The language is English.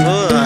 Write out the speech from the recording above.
Oh.